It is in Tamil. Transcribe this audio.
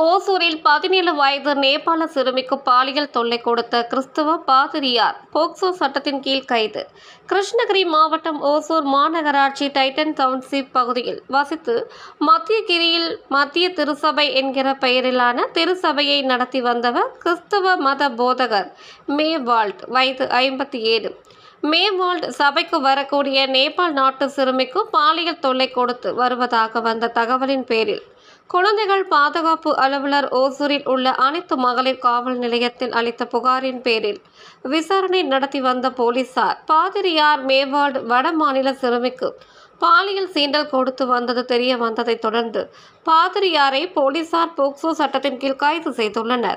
ஓசூரில் பதினேழு வயது நேபாள சிறுமிக்கு பாலியல் தொல்லை கொடுத்த கிறிஸ்தவ பாதிரியார் போக்சோ சட்டத்தின் கீழ் கைது. கிருஷ்ணகிரி மாவட்டம் ஓசூர் மாநகராட்சி டைட்டன் டவுன்ஷிப் பகுதியில் வசித்து மத்தியகிரியில் மத்திய திருசபை என்கிற பெயரிலான திருசபையை நடத்தி வந்தவர் கிறிஸ்தவ மத போதகர் மேவால்ட் வயது ஐம்பத்தி ஏழு மேவால்ட் சபைக்கு வரக்கூடிய நேபாள் நாட்டு சிறுமிக்கு பாலியல் தொல்லை கொடுத்து வருவதாக வந்த தகவலின் பேரில் குழந்தைகள் பாதுகாப்பு அலுவலர் ஓசூரில் உள்ள அனைத்து மகளிர் காவல் நிலையத்தில் அளித்த புகாரின் பேரில் விசாரணை நடத்தி வந்த போலீசார் பாதிரியார் மேவார்டு வட மாநில சிறுமிக்கு பாலியல் சீண்டல் கொடுத்து வந்தது தெரிய வந்ததைத் தொடர்ந்து பாதிரியாரை போலீசார் போக்சோ சட்டத்தின் கீழ் கைது செய்துள்ளனர்.